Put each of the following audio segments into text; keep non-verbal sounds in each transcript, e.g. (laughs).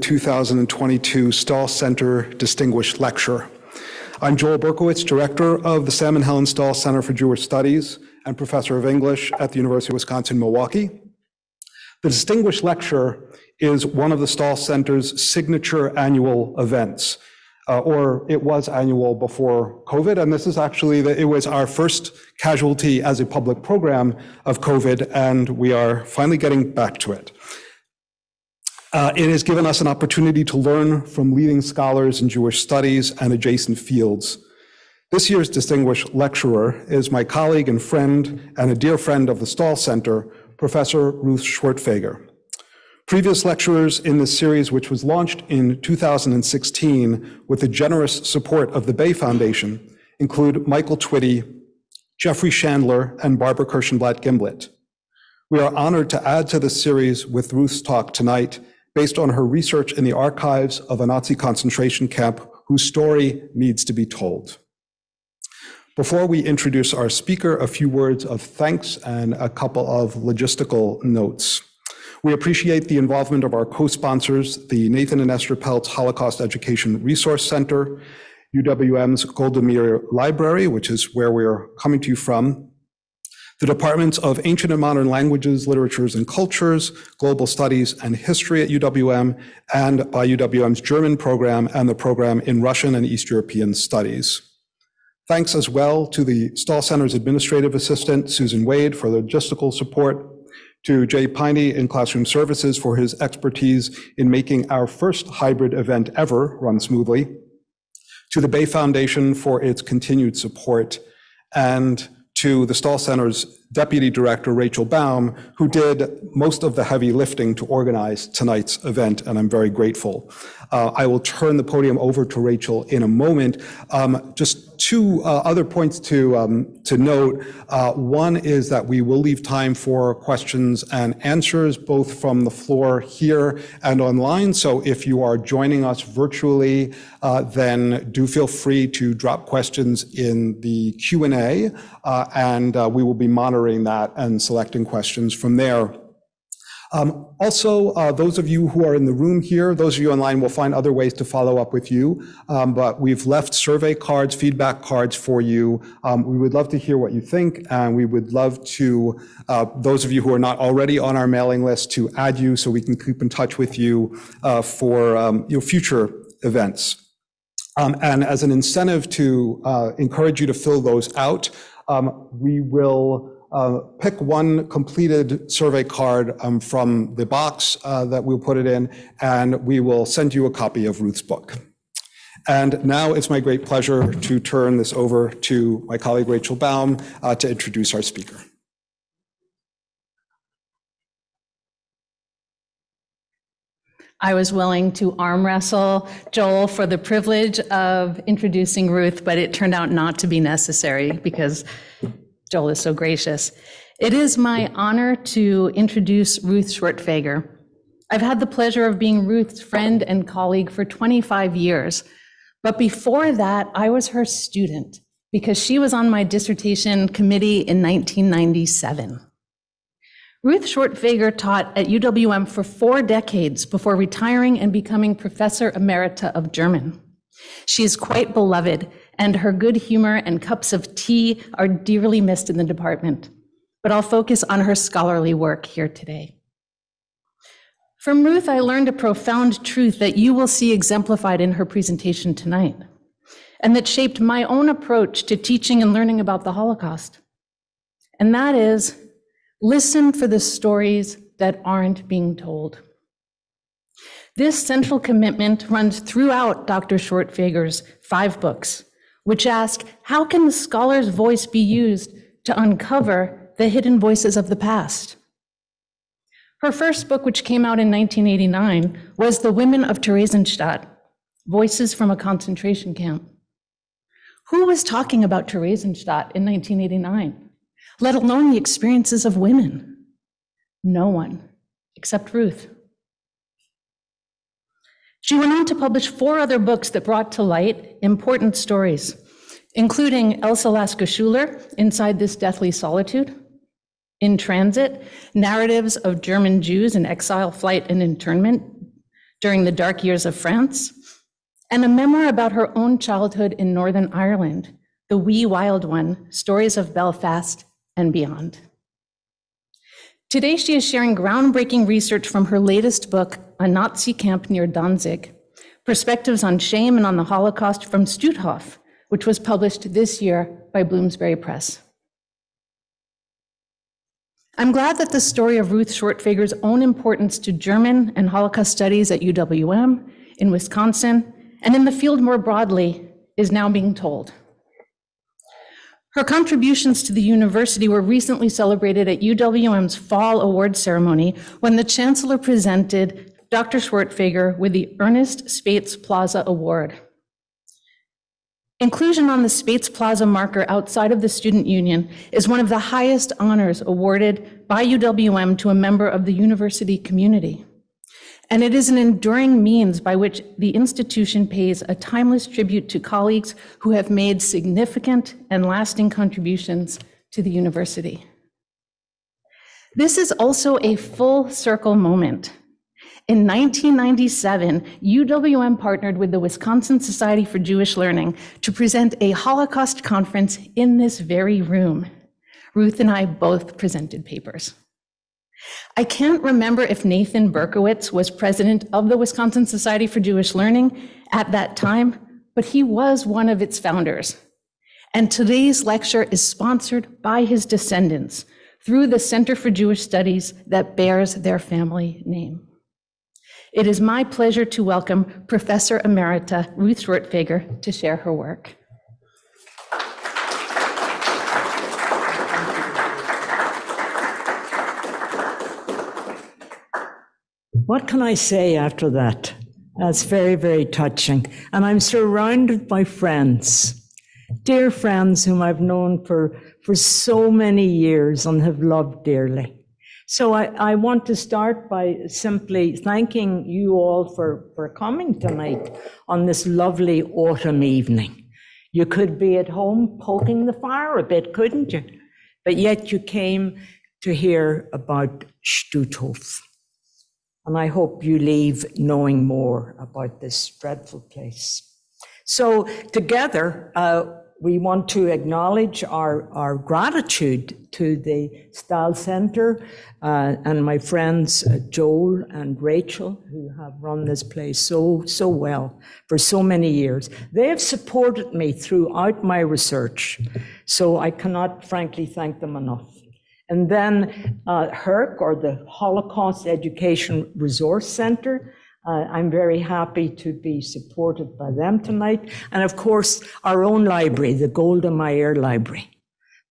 2022 Stahl Center Distinguished Lecture. I'm Joel Berkowitz, Director of the Sam and Helen Stahl Center for Jewish Studies and Professor of English at the University of Wisconsin-Milwaukee. The Distinguished Lecture is one of the Stahl Center's signature annual events, uh, or it was annual before COVID, and this is actually, the, it was our first casualty as a public program of COVID, and we are finally getting back to it. Uh, it has given us an opportunity to learn from leading scholars in Jewish studies and adjacent fields. This year's distinguished lecturer is my colleague and friend and a dear friend of the Stahl Center, Professor Ruth Schwertfeger. Previous lecturers in this series, which was launched in 2016 with the generous support of the Baye Foundation, include Michael Twitty, Jeffrey Shandler, and Barbara Kirshenblatt Gimblett. We are honored to add to this series with Ruth's talk tonight based on her research in the archives of a Nazi concentration camp whose story needs to be told. Before we introduce our speaker, a few words of thanks and a couple of logistical notes. We appreciate the involvement of our co-sponsors, the Nathan and Esther Pelz Holocaust Education Resource Center, UWM's Golda Meir Library, which is where we're coming to you from, the Departments of Ancient and Modern Languages, Literatures and Cultures, Global Studies and History at UWM, and by UWM's German program and the program in Russian and East European Studies. Thanks as well to the Stahl Center's administrative assistant, Susan Wade, for logistical support, to Jay Piney in Classroom Services for his expertise in making our first hybrid event ever run smoothly, to the Baye Foundation for its continued support, and to the Stahl Center's Deputy Director, Rachel Baum, who did most of the heavy lifting to organize tonight's event, and I'm very grateful. Uh, I will turn the podium over to Rachel in a moment. Um, just two uh, other points to, um, to note. Uh, one is that we will leave time for questions and answers, both from the floor here and online. So if you are joining us virtually, uh, then do feel free to drop questions in the Q&A, uh, and uh, we will be monitoring that and selecting questions from there. Um, also, uh, those of you who are in the room here, those of you online will find other ways to follow up with you. Um, but we've left survey cards, feedback cards for you. Um, we would love to hear what you think, and we would love to, uh, those of you who are not already on our mailing list, to add you so we can keep in touch with you uh, for um, you future events. Um, and as an incentive to uh, encourage you to fill those out, um, we will uh, pick one completed survey card um, from the box uh, that we'll put it in, and we will send you a copy of Ruth's book. And now it's my great pleasure to turn this over to my colleague Rachel Baum uh, to introduce our speaker. I was willing to arm wrestle Joel for the privilege of introducing Ruth, but it turned out not to be necessary because Joel is so gracious. It is my honor to introduce Ruth Schwertfeger. I've had the pleasure of being Ruth's friend and colleague for 25 years, but before that, I was her student because she was on my dissertation committee in 1997. Ruth Schwertfeger taught at UWM for four decades before retiring and becoming Professor Emerita of German. She is quite beloved and her good humor and cups of tea are dearly missed in the department. But I'll focus on her scholarly work here today. From Ruth, I learned a profound truth that you will see exemplified in her presentation tonight, and that shaped my own approach to teaching and learning about the Holocaust. And that is listen for the stories that aren't being told. This central commitment runs throughout Dr. Schwertfeger's five books, which ask how can the scholar's voice be used to uncover the hidden voices of the past? Her first book, which came out in 1989, was The Women of Theresienstadt Voices from a Concentration Camp. Who was talking about Theresienstadt in 1989, let alone the experiences of women? No one, except Ruth. She went on to publish four other books that brought to light important stories, including Else Lasker Schüler, Inside This Deathly Solitude, In Transit, Narratives of German Jews in Exile, Flight, and Internment, during the dark years of France, and a memoir about her own childhood in Northern Ireland, The Wee Wild One Stories of Belfast and Beyond. Today, she is sharing groundbreaking research from her latest book, A Nazi Camp Near Danzig Perspectives on Shame and on the Holocaust from Stutthof, which was published this year by Bloomsbury Press. I'm glad that the story of Ruth Schwertfeger's own importance to German and Holocaust studies at UWM, in Wisconsin, and in the field more broadly is now being told. Her contributions to the university were recently celebrated at UWM's Fall Award ceremony when the Chancellor presented Dr. Schwertfeger with the Ernest Spaights Plaza Award. Inclusion on the Spaights Plaza marker outside of the Student Union is one of the highest honors awarded by UWM to a member of the university community. And it is an enduring means by which the institution pays a timeless tribute to colleagues who have made significant and lasting contributions to the university. This is also a full circle moment in 1997, UWM partnered with the Wisconsin Society for Jewish Learning to present a Holocaust conference in this very room. Ruth and I both presented papers. I can't remember if Nathan Berkowitz was president of the Wisconsin Society for Jewish Learning at that time, but he was one of its founders. And today's lecture is sponsored by his descendants through the Center for Jewish Studies that bears their family name. It is my pleasure to welcome Professor Emerita Ruth Schwertfeger to share her work. What can I say after that? That's very, very touching. And I'm surrounded by friends, dear friends whom I've known for, for so many years and have loved dearly. So I, I, want to start by simply thanking you all for, for coming tonight on this lovely autumn evening. You could be at home poking the fire a bit, couldn't you? But yet you came to hear about Stutthof. And I hope you leave knowing more about this dreadful place. So together, uh, we want to acknowledge our, our gratitude to the Stahl Center uh, and my friends uh, Joel and Rachel, who have run this place so, so well for so many years. They have supported me throughout my research, so I cannot frankly thank them enough. And then uh, HERC, or the Holocaust Education Resource Center, uh, I'm very happy to be supported by them tonight. And of course, our own library, the Golda Meir Library.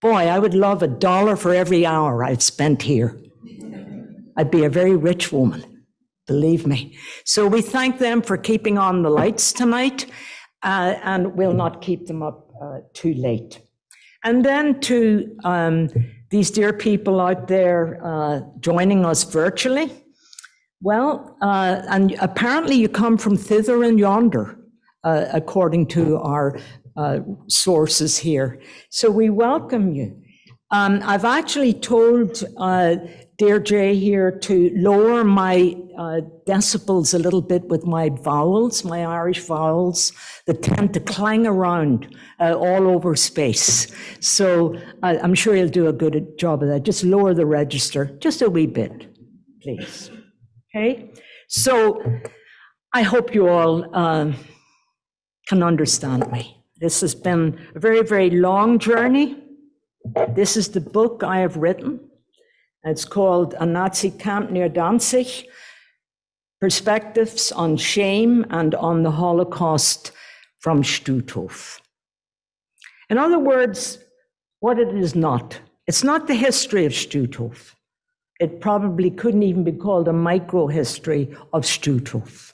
Boy, I would love a dollar for every hour I've spent here. I'd be a very rich woman, believe me. So we thank them for keeping on the lights tonight, uh, and we'll not keep them up uh, too late. And then to um, these dear people out there uh, joining us virtually. Well, uh, and apparently you come from thither and yonder, uh, according to our uh, sources here. So we welcome you. Um, I've actually told uh, dear Jay here to lower my uh, decibels a little bit with my vowels, my Irish vowels that tend to clang around uh, all over space. So I'm sure he'll do a good job of that. Just lower the register just a wee bit, please. Okay, so I hope you all uh, can understand me. This has been a very, very long journey. This is the book I have written. It's called A Nazi Camp Near Danzig Perspectives on Shame and on the Holocaust from Stutthof. In other words, what it is not. It's not the history of Stutthof it probably couldn't even be called a microhistory of Stutthof.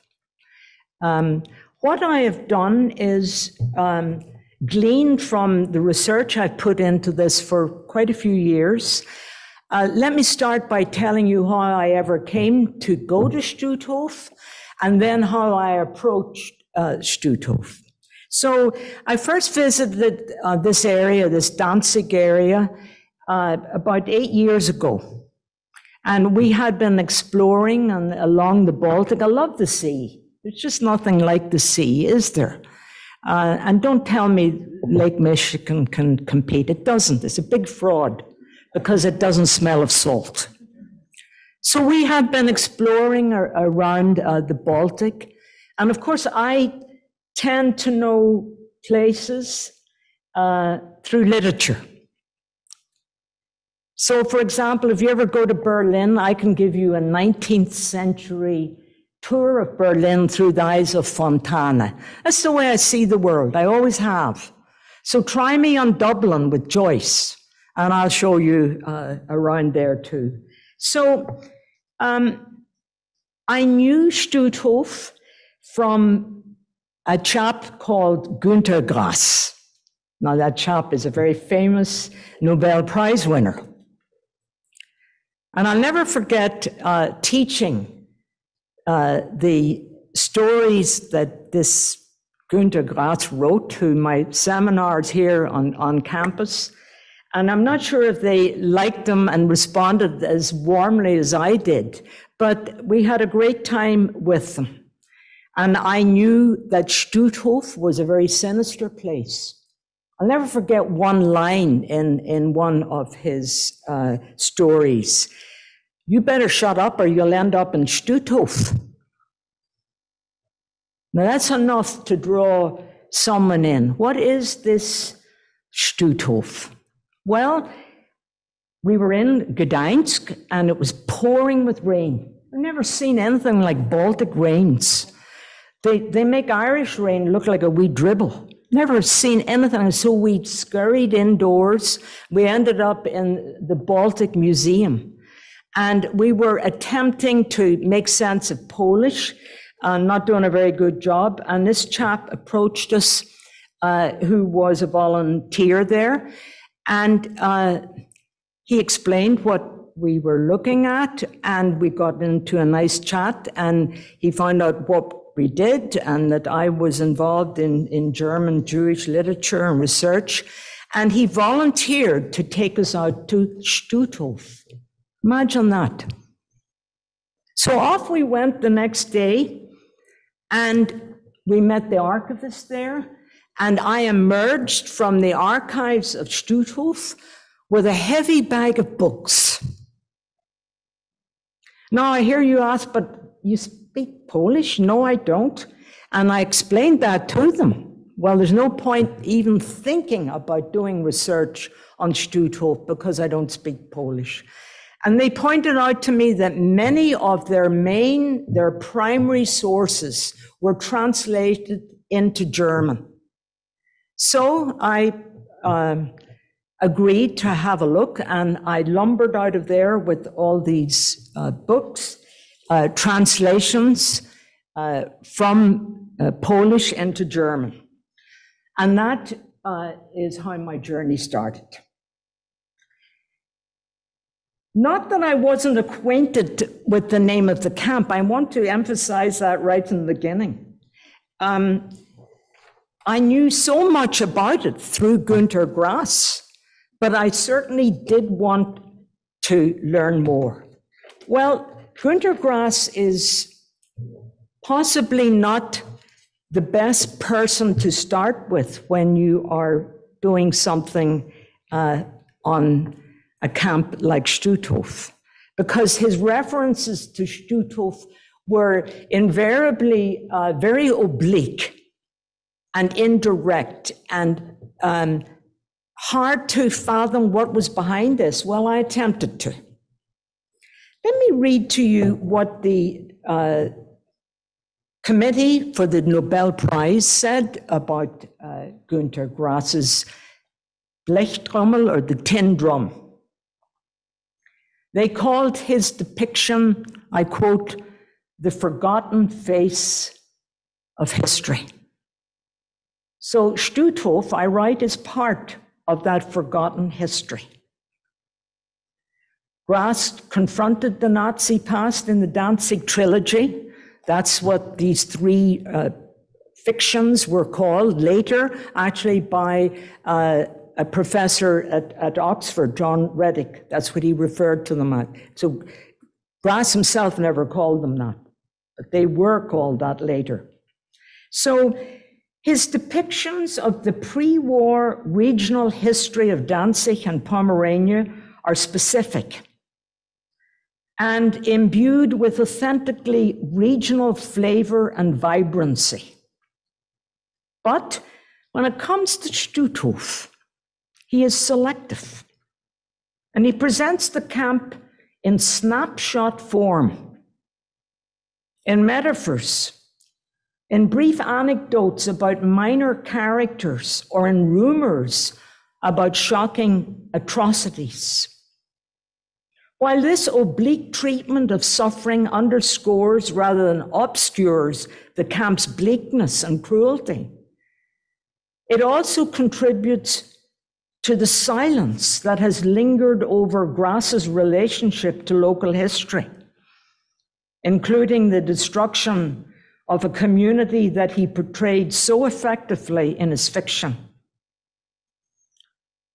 Um, what I have done is um, gleaned from the research I've put into this for quite a few years. Uh, let me start by telling you how I ever came to go to Stutthof and then how I approached uh, Stutthof. So I first visited uh, this area, this Danzig area, uh, about eight years ago. And we had been exploring on, along the Baltic. I love the sea. There's just nothing like the sea, is there? Uh, and don't tell me Lake Michigan can compete. It doesn't. It's a big fraud because it doesn't smell of salt. So we have been exploring ar- around uh, the Baltic. And of course, I tend to know places uh, through literature. So, for example, if you ever go to Berlin, I can give you a 19th century tour of Berlin through the eyes of Fontane. That's the way I see the world. I always have. So try me on Dublin with Joyce, and I'll show you uh, around there too. So um, I knew Stutthof from a chap called Günter Grass. Now, that chap is a very famous Nobel Prize winner. And I'll never forget uh, teaching uh, the stories that this Günter Grass wrote to my seminars here on, on campus. And I'm not sure if they liked them and responded as warmly as I did, but we had a great time with them. And I knew that Stutthof was a very sinister place. I'll never forget one line in, in one of his uh, stories. You better shut up or you'll end up in Stutthof. Now that's enough to draw someone in. What is this Stutthof? Well, we were in Gdansk and it was pouring with rain. I've never seen anything like Baltic rains. They, they make Irish rain look like a wee dribble. Never seen anything. So we scurried indoors. We ended up in the Baltic Museum. And we were attempting to make sense of Polish, uh, not doing a very good job. And this chap approached us, uh, who was a volunteer there. And uh, he explained what we were looking at, and we got into a nice chat. And he found out what we did, and that I was involved in, in German Jewish literature and research. And he volunteered to take us out to Stutthof. Imagine that. So off we went the next day, and we met the archivist there, and I emerged from the archives of Stutthof with a heavy bag of books. Now I hear you ask, but you speak Polish? No, I don't. And I explained that to them. Well, there's no point even thinking about doing research on Stutthof because I don't speak Polish. And they pointed out to me that many of their main, their primary sources were translated into German. So I um, agreed to have a look, and I lumbered out of there with all these uh, books, uh, translations uh, from uh, Polish into German. And that uh, is how my journey started. Not that I wasn't acquainted with the name of the camp. I want to emphasize that right in the beginning. Um, I knew so much about it through Günter Grass, but I certainly did want to learn more. Well, Günter Grass is possibly not the best person to start with when you are doing something uh, on a camp like Stutthof, because his references to Stutthof were invariably uh, very oblique and indirect and um, hard to fathom what was behind this. Well, I attempted to. Let me read to you what the uh, committee for the Nobel Prize said about uh, Günter Grass's Blechtrommel or the tin drum. They called his depiction, I quote, the forgotten face of history. So Stutthof, I write, is part of that forgotten history. Grass confronted the Nazi past in the Danzig trilogy. That's what these three uh, fictions were called later, actually by uh, a professor at, at Oxford, John Reddick. That's what he referred to them as. So Grass himself never called them that, but they were called that later. So his depictions of the pre war regional history of Danzig and Pomerania are specific and imbued with authentically regional flavor and vibrancy. But when it comes to Stutthof, he is selective. And he presents the camp in snapshot form, in metaphors, in brief anecdotes about minor characters, or in rumors about shocking atrocities. While this oblique treatment of suffering underscores rather than obscures the camp's bleakness and cruelty, it also contributes to the silence that has lingered over Grass's relationship to local history, including the destruction of a community that he portrayed so effectively in his fiction.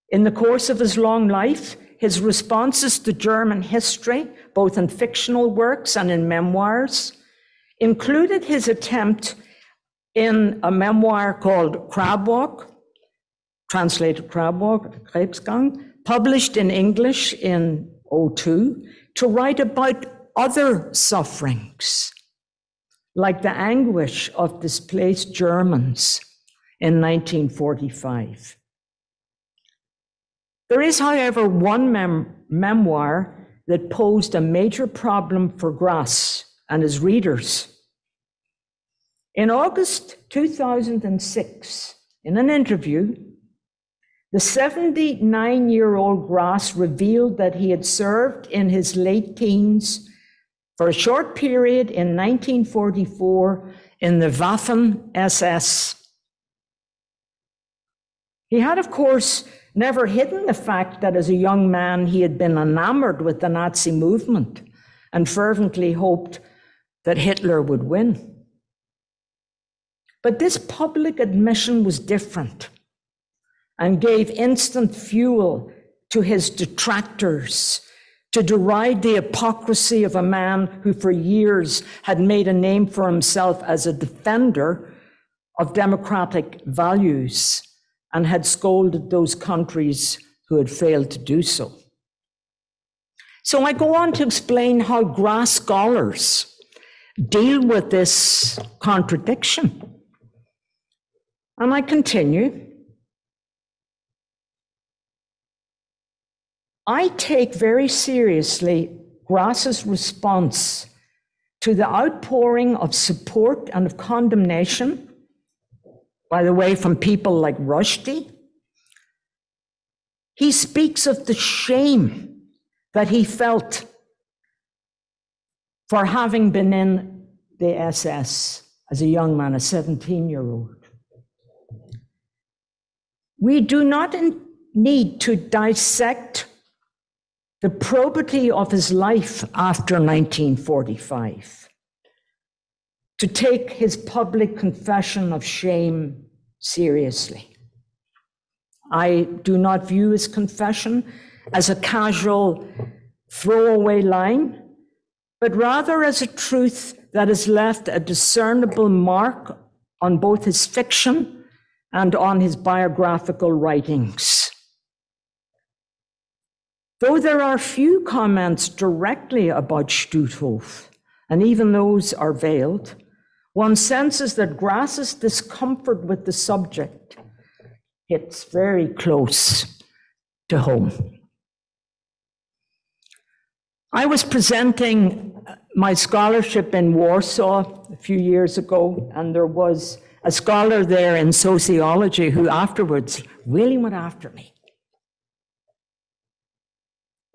In the course of his long life, his responses to German history, both in fictional works and in memoirs, included his attempt in a memoir called Crab Walk, translated Crab Walk, Krebsgang, published in English in 02, to write about other sufferings, like the anguish of displaced Germans in 1945. There is, however, one mem- memoir that posed a major problem for Grass and his readers. In August 2006, in an interview, the 79 year old Grass revealed that he had served in his late teens for a short period in 1944 in the Waffen SS. He had, of course, never hidden the fact that as a young man he had been enamored with the Nazi movement and fervently hoped that Hitler would win. But this public admission was different and gave instant fuel to his detractors to deride the hypocrisy of a man who for years had made a name for himself as a defender of democratic values and had scolded those countries who had failed to do so. So I go on to explain how Grass scholars deal with this contradiction. And I continue. I take very seriously Grass's response to the outpouring of support and of condemnation by the way, from people like Rushdie. He speaks of the shame that he felt for having been in the SS as a young man, a 17 year old. We do not need to dissect the probity of his life after 1945 to take his public confession of shame seriously. I do not view his confession as a casual throwaway line, but rather as a truth that has left a discernible mark on both his fiction and on his biographical writings. Though there are few comments directly about Stutthof, and even those are veiled, one senses that Grass's discomfort with the subject hits very close to home. I was presenting my scholarship in Warsaw a few years ago, and there was a scholar there in sociology who afterwards really went after me.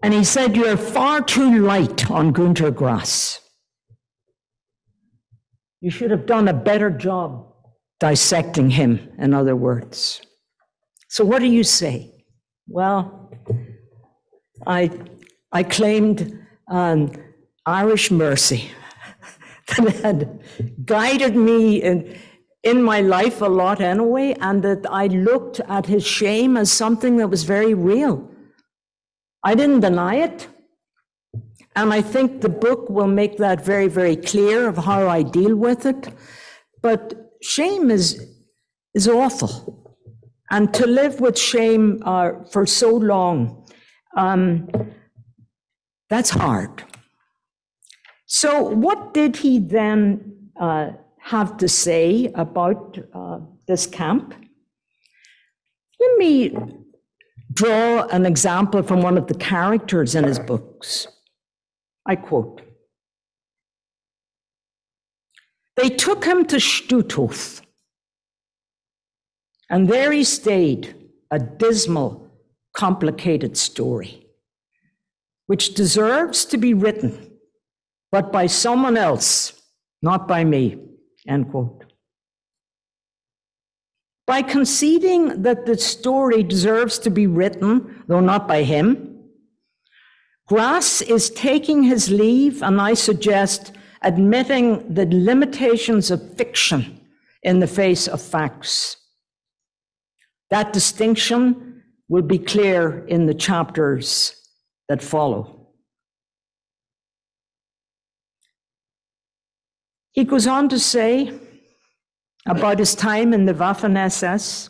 And he said, You're far too light on Günter Grass. You should have done a better job dissecting him, in other words. So, what do you say? Well, I, I claimed um, Irish mercy (laughs) that had guided me in, in my life a lot anyway, and that I looked at his shame as something that was very real. I didn't deny it. And I think the book will make that very, very clear of how I deal with it. But shame is, is awful. And to live with shame uh, for so long, um, that's hard. So, what did he then uh, have to say about uh, this camp? Let me draw an example from one of the characters in his books. I quote They took him to Stutthof, and there he stayed, a dismal, complicated story, which deserves to be written, but by someone else, not by me. End quote. By conceding that the story deserves to be written, though not by him, Grass is taking his leave, and I suggest admitting the limitations of fiction in the face of facts. That distinction will be clear in the chapters that follow. He goes on to say about his time in the Waffen SS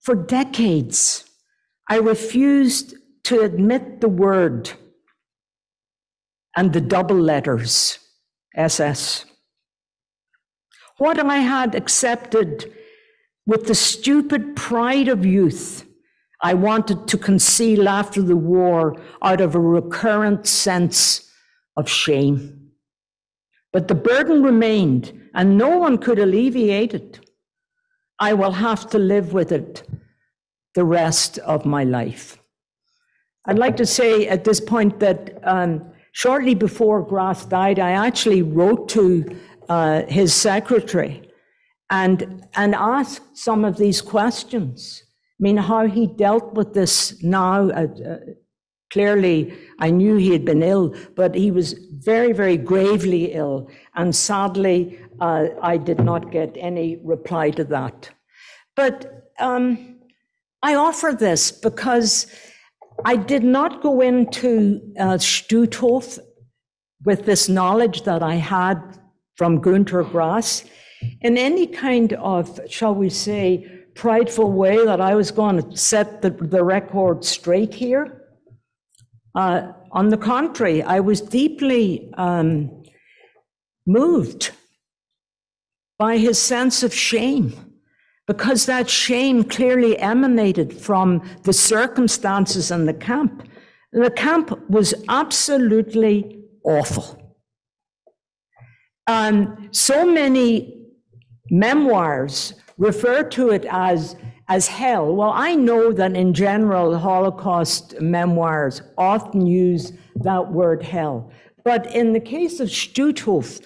For decades, I refused to admit the word and the double letters SS. What I had accepted with the stupid pride of youth, I wanted to conceal after the war out of a recurrent sense of shame. But the burden remained, and no one could alleviate it. I will have to live with it the rest of my life. I'd like to say at this point that um, shortly before Grass died, I actually wrote to uh, his secretary and, and asked some of these questions. I mean, how he dealt with this now. Uh, uh, clearly, I knew he had been ill, but he was very, very gravely ill. And sadly, uh, I did not get any reply to that. But um, I offer this because I did not go into uh, Stutthof with this knowledge that I had from Günter Grass in any kind of, shall we say, prideful way that I was going to set the, the record straight here. Uh, on the contrary, I was deeply um, moved by his sense of shame because that shame clearly emanated from the circumstances in the camp. The camp was absolutely awful. So many memoirs refer to it as, as hell. Well, I know that in general, Holocaust memoirs often use that word hell. But in the case of Stutthof,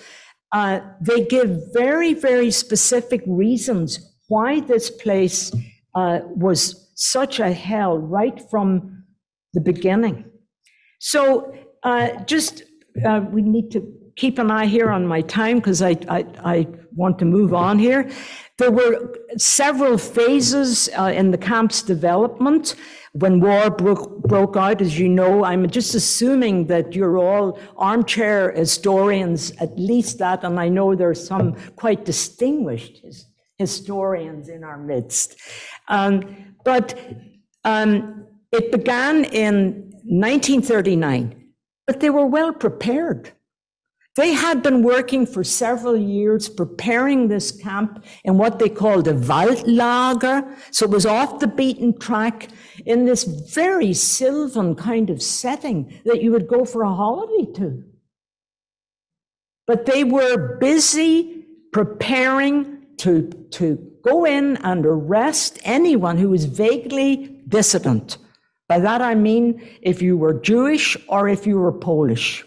uh, they give very, very specific reasons why this place uh, was such a hell right from the beginning. So uh, just uh, we need to keep an eye here on my time because I, I, I, want to move on here. There were several phases uh, in the camp's development. When war broke, broke out, as you know, I'm just assuming that you're all armchair historians, at least that, and I know there's some quite distinguished historians in our midst. Um, but um, it began in 1939, but they were well prepared. They had been working for several years preparing this camp in what they called a Waldlager. So it was off the beaten track in this very sylvan kind of setting that you would go for a holiday to. But they were busy preparing to, to go in and arrest anyone who was vaguely dissident. By that I mean if you were Jewish or if you were Polish.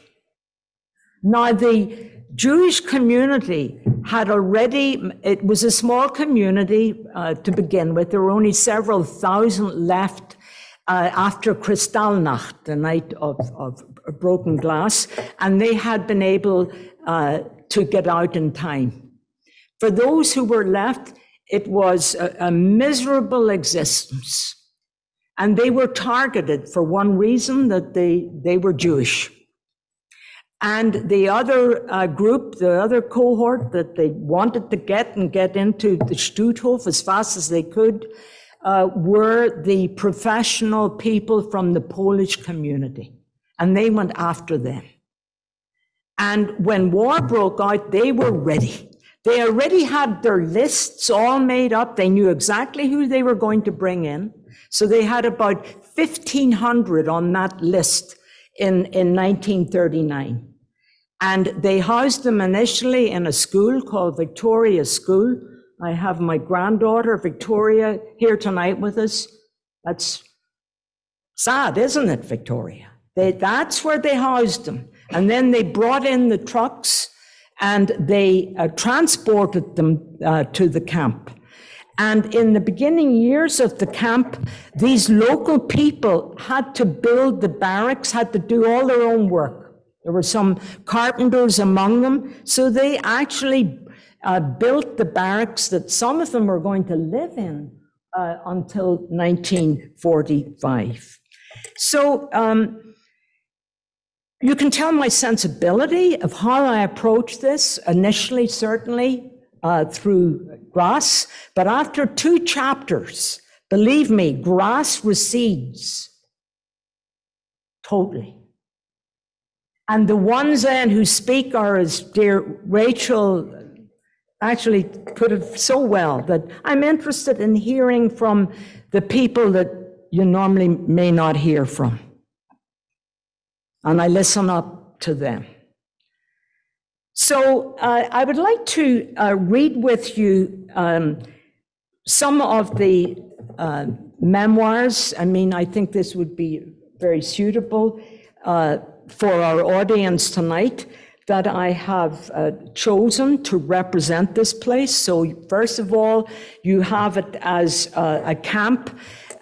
Now, the Jewish community had already, it was a small community uh, to begin with. There were only several thousand left uh, after Kristallnacht, the night of, of broken glass, and they had been able uh, to get out in time. For those who were left, it was a, a miserable existence. And they were targeted for one reason that they, they were Jewish. And the other uh, group, the other cohort that they wanted to get and get into the Stutthof as fast as they could, uh, were the professional people from the Polish community. And they went after them. And when war broke out, they were ready. They already had their lists all made up. They knew exactly who they were going to bring in. So they had about 1,500 on that list in, in 1939. And they housed them initially in a school called Victoria School. I have my granddaughter, Victoria, here tonight with us. That's sad, isn't it, Victoria? They, that's where they housed them. And then they brought in the trucks and they uh, transported them uh, to the camp. And in the beginning years of the camp, these local people had to build the barracks, had to do all their own work. There were some carpenters among them. So they actually uh, built the barracks that some of them were going to live in uh, until 1945. So um, you can tell my sensibility of how I approach this, initially, certainly uh, through Grass, but after two chapters, believe me, Grass recedes totally. And the ones then who speak are, as dear Rachel actually put it so well, that I'm interested in hearing from the people that you normally may not hear from and I listen up to them. So uh, I would like to uh, read with you um, some of the uh, memoirs. I mean, I think this would be very suitable uh, for our audience tonight that I have uh, chosen to represent this place. So, first of all, you have it as a camp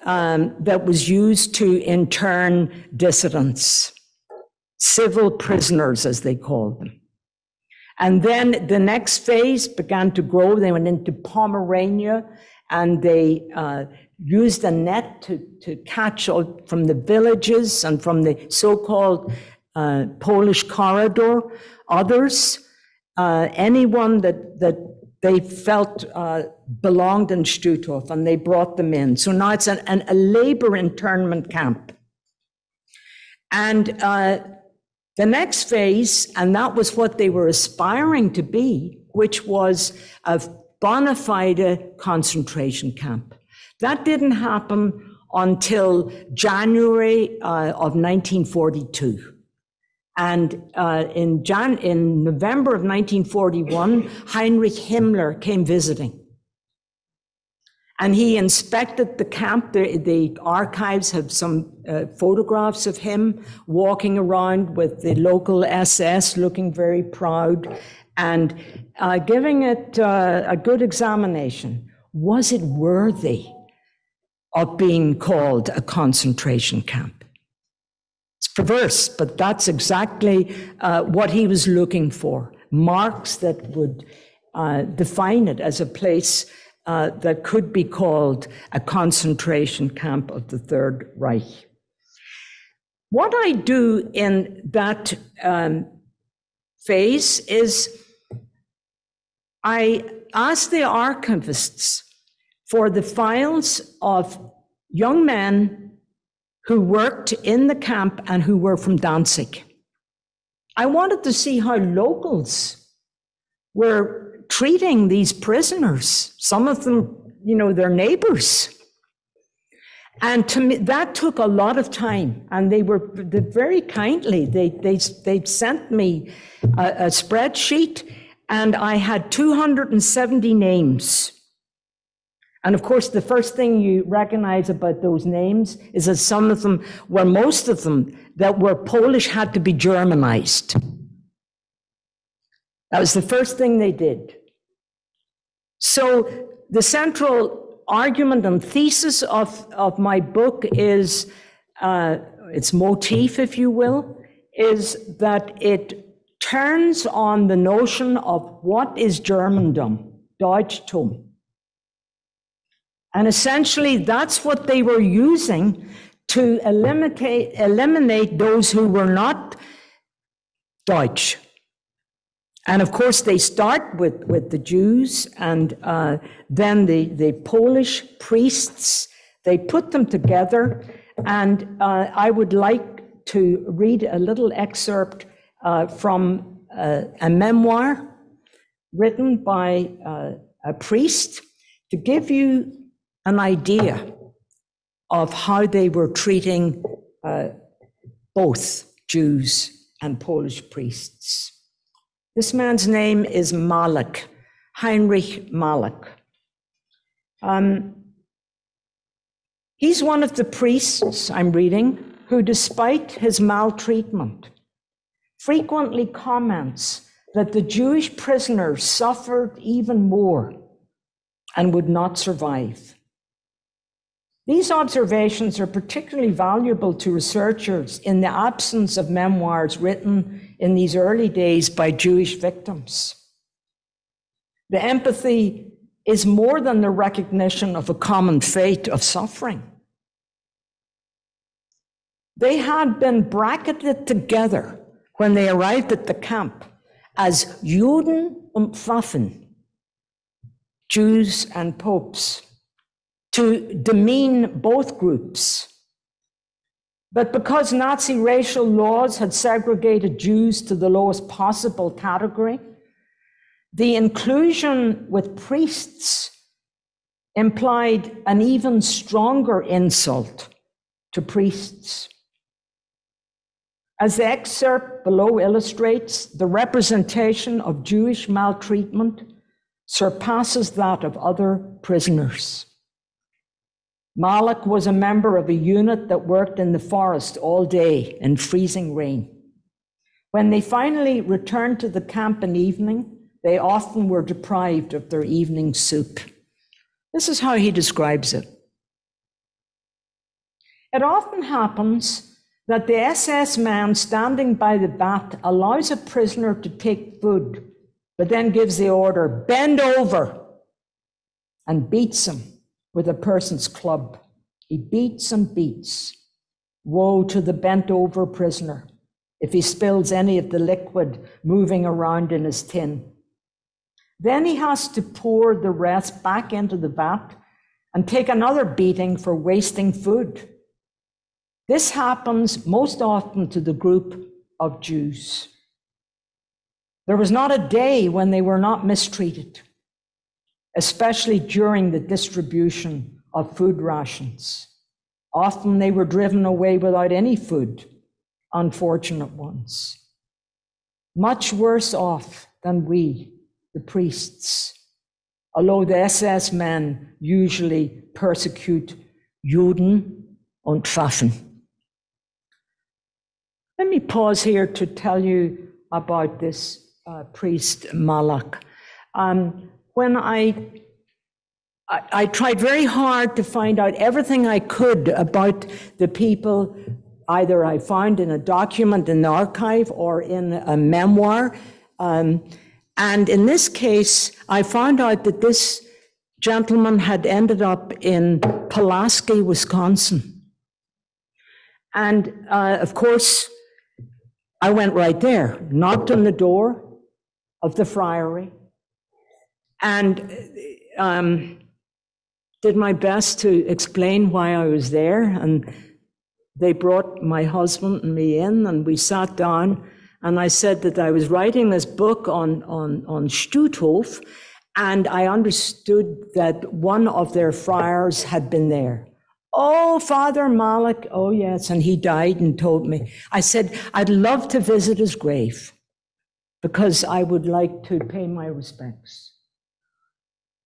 um, that was used to intern dissidents civil prisoners, as they called them. And then the next phase began to grow. They went into Pomerania and they uh, used a net to, to catch from the villages and from the so called uh, Polish corridor others, uh, anyone that, that they felt uh, belonged in Stutthof and they brought them in. So now it's an, an, a labor internment camp. And uh, the next phase, and that was what they were aspiring to be, which was a bona fide concentration camp. That didn't happen until January uh, of 1942. And uh, in, Jan- in November of 1941, Heinrich Himmler came visiting. And he inspected the camp. The, the archives have some uh, photographs of him walking around with the local SS, looking very proud and uh, giving it uh, a good examination. Was it worthy of being called a concentration camp? It's perverse, but that's exactly uh, what he was looking for marks that would uh, define it as a place uh, that could be called a concentration camp of the Third Reich. What I do in that um, phase is I ask the archivists for the files of young men who worked in the camp and who were from Danzig. I wanted to see how locals were treating these prisoners, some of them, you know, their neighbors. And to me, that took a lot of time. And they were very kindly, they, they, they sent me a, a spreadsheet, and I had 270 names. And of course, the first thing you recognize about those names is that some of them, well, most of them that were Polish had to be Germanized. That was the first thing they did. So the central argument and thesis of, of my book is uh, its motif, if you will, is that it turns on the notion of what is Germandom, Deutschtum. And essentially, that's what they were using to eliminate, eliminate those who were not Deutsch. And of course, they start with, with the Jews and uh, then the, the Polish priests. They put them together. And uh, I would like to read a little excerpt uh, from uh, a memoir written by uh, a priest to give you an idea of how they were treating uh, both Jews and Polish priests. This man's name is Malak, Heinrich Malak. Um, he's one of the priests I'm reading who, despite his maltreatment, frequently comments that the Jewish prisoners suffered even more and would not survive. These observations are particularly valuable to researchers in the absence of memoirs written in these early days by Jewish victims. The empathy is more than the recognition of a common fate of suffering. They had been bracketed together when they arrived at the camp as Juden und Pfaffen, Jews and popes to demean both groups. But because Nazi racial laws had segregated Jews to the lowest possible category, the inclusion with priests implied an even stronger insult to priests. As the excerpt below illustrates, the representation of Jewish maltreatment surpasses that of other prisoners. Malak was a member of a unit that worked in the forest all day in freezing rain. When they finally returned to the camp in evening, they often were deprived of their evening soup. This is how he describes it. It often happens that the SS man standing by the vat allows a prisoner to take food, but then gives the order, bend over, and beats him with a person's club. He beats and beats. Woe to the bent over prisoner if he spills any of the liquid moving around in his tin. Then he has to pour the rest back into the vat and take another beating for wasting food. This happens most often to the group of Jews. There was not a day when they were not mistreated especially during the distribution of food rations. Often they were driven away without any food, unfortunate ones. Much worse off than we, the priests, although the SS men usually persecute Juden und Pfaffen. Let me pause here to tell you about this uh, priest Malak. Um, when I, I, I tried very hard to find out everything I could about the people either I found in a document in the archive or in a memoir. Um, and in this case, I found out that this gentleman had ended up in Pulaski, Wisconsin. And uh, of course, I went right there, knocked on the door of the friary, and um, did my best to explain why I was there. And they brought my husband and me in, and we sat down. And I said that I was writing this book on, on, on Stutthof, and I understood that one of their friars had been there. Oh, Father Malak, oh yes, and he died and told me. I said, I'd love to visit his grave because I would like to pay my respects.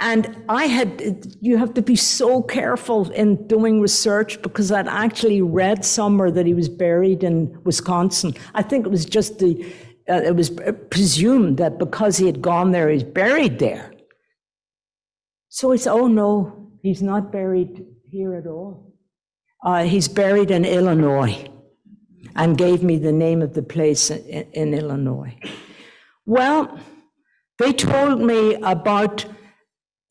And I had, you have to be so careful in doing research because I'd actually read somewhere that he was buried in Wisconsin. I think it was just the, uh, it was presumed that because he had gone there, he's buried there. So it's, oh no, he's not buried here at all. Uh, he's buried in Illinois and gave me the name of the place in, in Illinois. Well, they told me about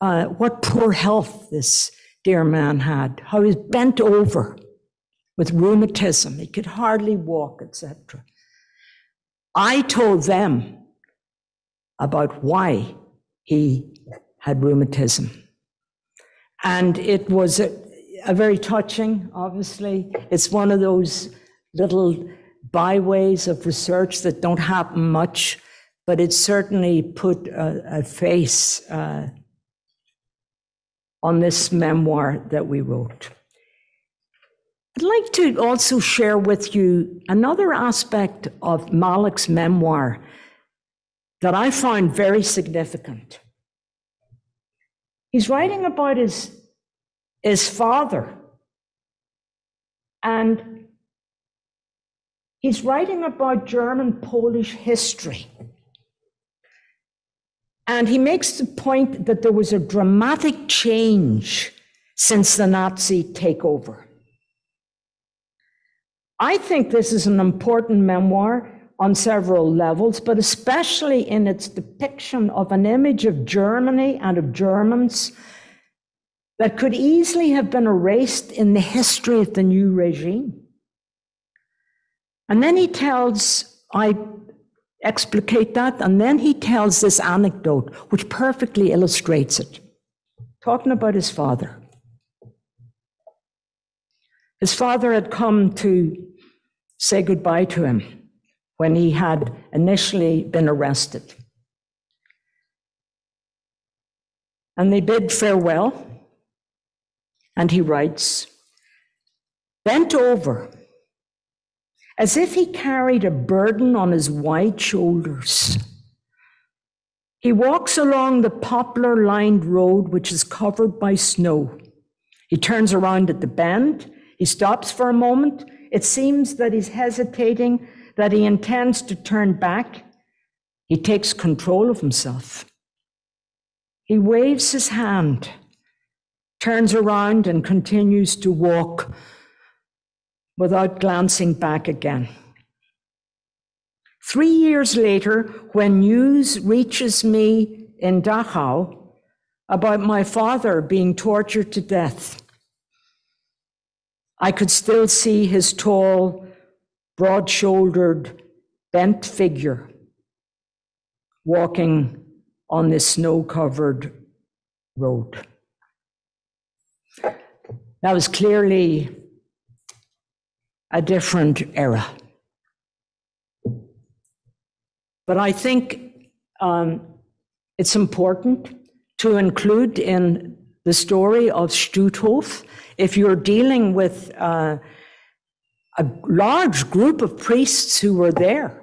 uh, what poor health this, dear man had, how he was bent over with rheumatism. He could hardly walk, etc. I told them about why he had rheumatism. And it was a, a very touching, obviously. It's one of those little byways of research that don't happen much, but it certainly put a, a face uh, on this memoir that we wrote. I'd like to also share with you another aspect of Malak's memoir that I find very significant. He's writing about his, his father, and he's writing about German Polish history. And he makes the point that there was a dramatic change since the Nazi takeover. I think this is an important memoir on several levels, but especially in its depiction of an image of Germany and of Germans that could easily have been erased in the history of the new regime. And then he tells, I explicate that, and then he tells this anecdote, which perfectly illustrates it, talking about his father. His father had come to say goodbye to him when he had initially been arrested. And they bid farewell, and he writes, bent over, as if he carried a burden on his wide shoulders. He walks along the poplar lined road, which is covered by snow. He turns around at the bend. He stops for a moment it seems that he's hesitating, that he intends to turn back. He takes control of himself. He waves his hand, turns around, and continues to walk without glancing back again. Three years later, when news reaches me in Dachau about my father being tortured to death, I could still see his tall, broad shouldered, bent figure walking on this snow covered road. That was clearly a different era. But I think um, it's important to include in the story of Stutthof if you're dealing with uh, a large group of priests who were there.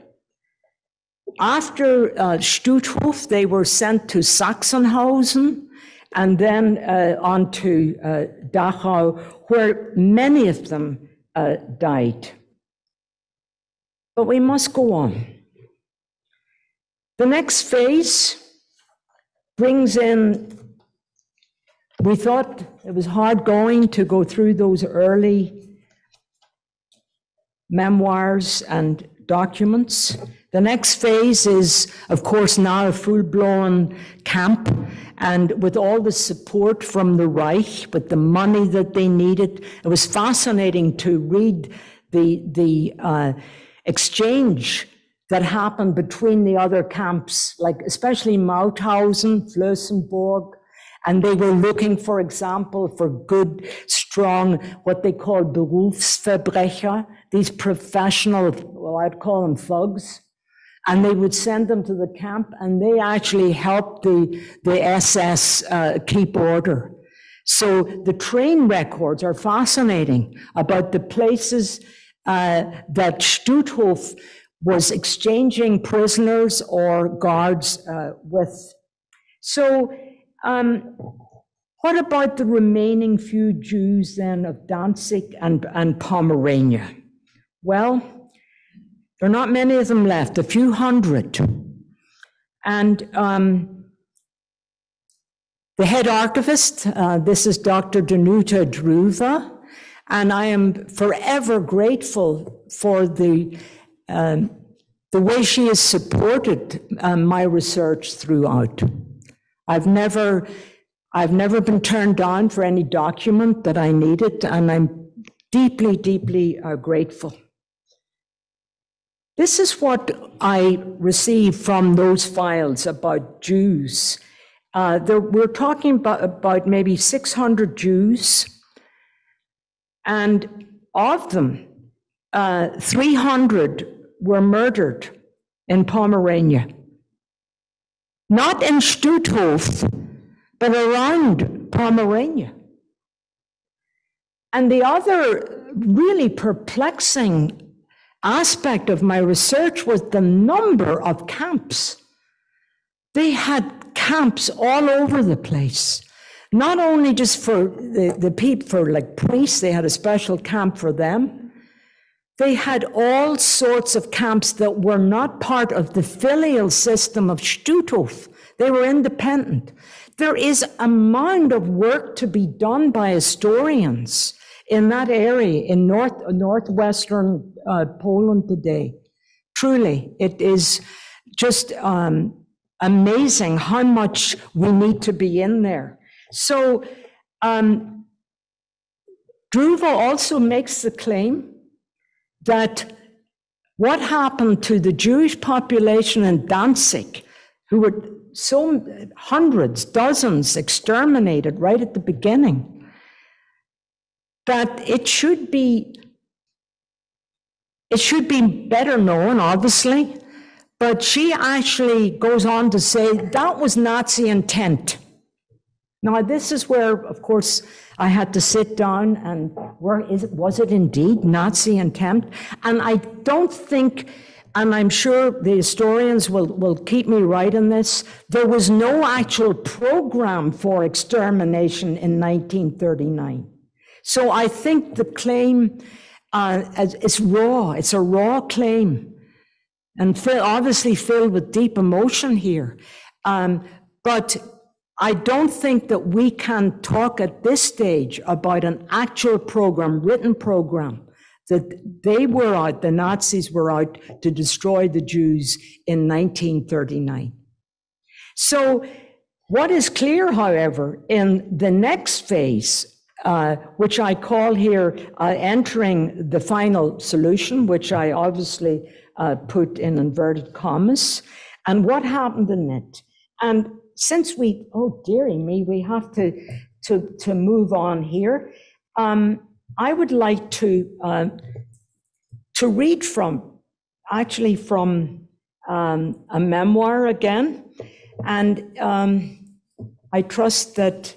After uh, Stutthof, they were sent to Sachsenhausen and then uh, on to uh, Dachau, where many of them uh, died. But we must go on. The next phase brings in we thought it was hard going to go through those early memoirs and documents. The next phase is, of course, now a full blown camp, and with all the support from the Reich, with the money that they needed. It was fascinating to read the, the uh, exchange that happened between the other camps, like especially Mauthausen, Flossenburg, and they were looking, for example, for good, strong, what they call Berufsverbrecher, these professional, well, I'd call them thugs. And they would send them to the camp, and they actually helped the, the SS uh, keep order. So the train records are fascinating about the places uh, that Stutthof was exchanging prisoners or guards uh, with. So um, what about the remaining few Jews then of Danzig and, and Pomerania? Well, there are not many of them left, a few hundred. And um, the head archivist, uh, this is Dr. Danuta Drywa, and I am forever grateful for the, um, the way she has supported um, my research throughout. I've never I've never been turned down for any document that I needed, and I'm deeply, deeply uh, grateful. This is what I received from those files about Jews. Uh, there, we're talking about, about maybe 600 Jews, and of them, uh, 300 were murdered in Pomerania. Not in Stutthof, but around Pomerania. And the other really perplexing aspect of my research was the number of camps. They had camps all over the place. Not only just for the, the people, for like priests, they had a special camp for them. They had all sorts of camps that were not part of the filial system of Stutthof. They were independent. There is a mound of work to be done by historians in that area in north northwestern uh, Poland today. Truly, it is just um, amazing how much we need to be in there. So, um, Drywa also makes the claim that what happened to the Jewish population in Danzig, who were so hundreds, dozens exterminated right at the beginning, that it should be it should be better known, obviously, but she actually goes on to say that was Nazi intent. Now, this is where, of course, I had to sit down and where is it, was it indeed Nazi intent? And I don't think, and I'm sure the historians will, will keep me right in this, there was no actual program for extermination in 1939. So I think the claim uh, is raw, it's a raw claim, and obviously filled with deep emotion here. Um, but I don't think that we can talk at this stage about an actual program, written program, that they were out, the Nazis were out to destroy the Jews in 1939. So, what is clear, however, in the next phase, uh, which I call here uh, entering the final solution, which I obviously uh, put in inverted commas, and what happened in it. And since we, oh dearie me, we have to to to move on here. Um, I would like to uh, to read from actually from um, a memoir again, and um, I trust that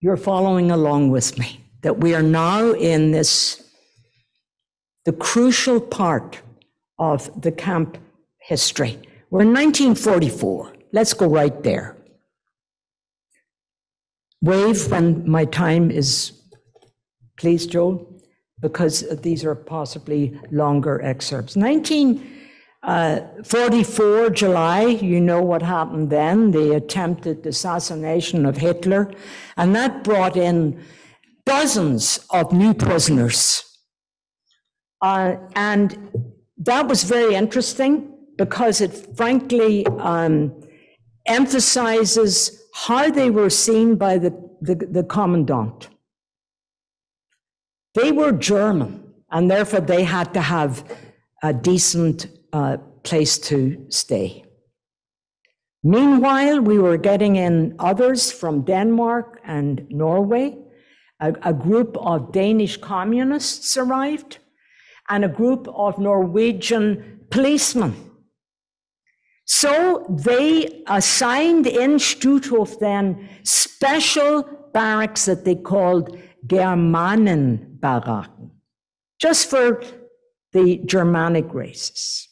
you're following along with me. That we are now in this the crucial part of the camp history. We're in 1944. Let's go right there. Wave when my time is, please, Joel, because these are possibly longer excerpts. 1944, uh, July, you know what happened then, the attempted assassination of Hitler, and that brought in dozens of new prisoners. Uh, and that was very interesting because it frankly um, emphasizes how they were seen by the, the, the commandant. They were German, and therefore they had to have a decent uh, place to stay. Meanwhile, we were getting in others from Denmark and Norway. A, a group of Danish communists arrived, and a group of Norwegian policemen so they assigned in Stutthof then special barracks that they called Germanenbaracken, just for the Germanic races.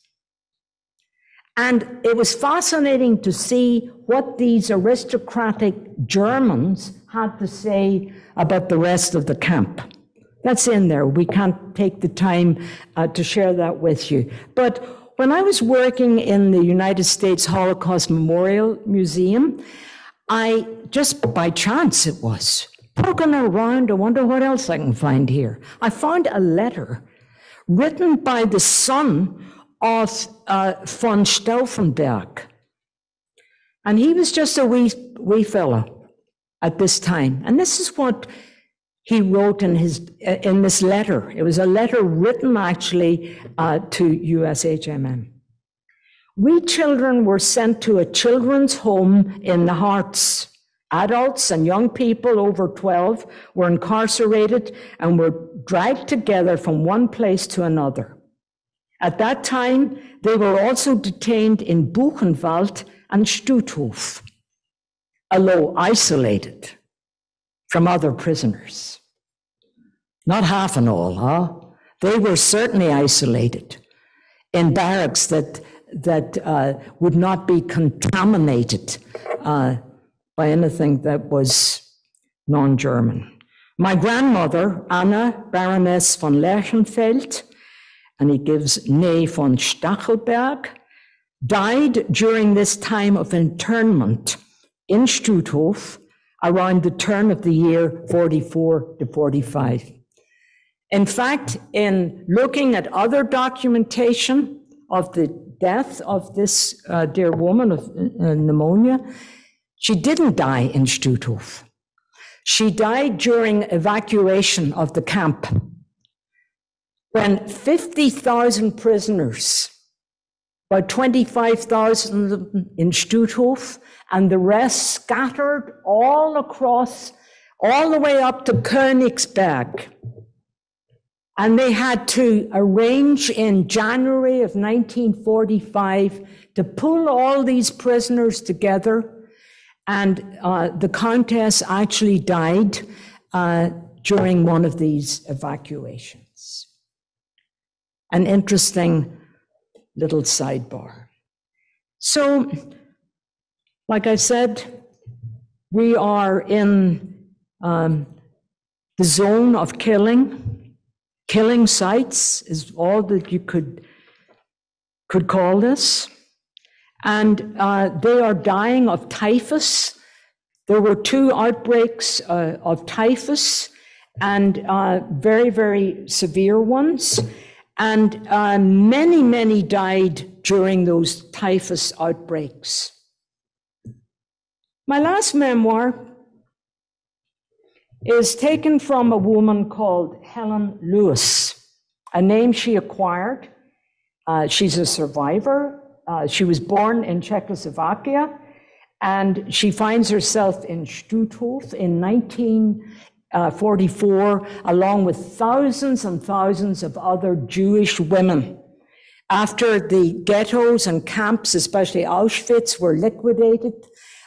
And it was fascinating to see what these aristocratic Germans had to say about the rest of the camp. That's in there. We can't take the time uh, to share that with you. But when I was working in the United States Holocaust Memorial Museum, I just by chance it was poking around. I wonder what else I can find here. I found a letter written by the son of uh, von Stauffenberg. And he was just a wee, wee fellow at this time. And this is what he wrote in his in this letter. It was a letter written actually uh, to USHMM. We children were sent to a children's home in the Harz. Adults and young people over 12 were incarcerated and were dragged together from one place to another. At that time, they were also detained in Buchenwald and Stutthof, although isolated from other prisoners. Not half and all, huh? They were certainly isolated in barracks that that uh, would not be contaminated uh, by anything that was non German. My grandmother, Anna Baroness von Lerchenfeld, and he gives née von Stackelberg, died during this time of internment in Stutthof around the turn of the year 44 to 45. In fact, in looking at other documentation of the death of this uh, dear woman of uh, pneumonia, she didn't die in Stutthof. She died during evacuation of the camp when 50,000 prisoners, about 25,000 of them in Stutthof, and the rest scattered all across, all the way up to Königsberg, and they had to arrange in January of 1945 to pull all these prisoners together. And uh, the Countess actually died uh, during one of these evacuations. An interesting little sidebar. So, like I said, we are in um, the zone of killing killing sites is all that you could could call this. And uh, they are dying of typhus. There were two outbreaks uh, of typhus, and uh, very, very severe ones. And uh, many, many died during those typhus outbreaks. My last memoir is taken from a woman called Helen Lewis, a name she acquired. Uh, she's a survivor. Uh, she was born in Czechoslovakia, and she finds herself in Stutthof in 1944, along with thousands and thousands of other Jewish women. After the ghettos and camps, especially Auschwitz, were liquidated,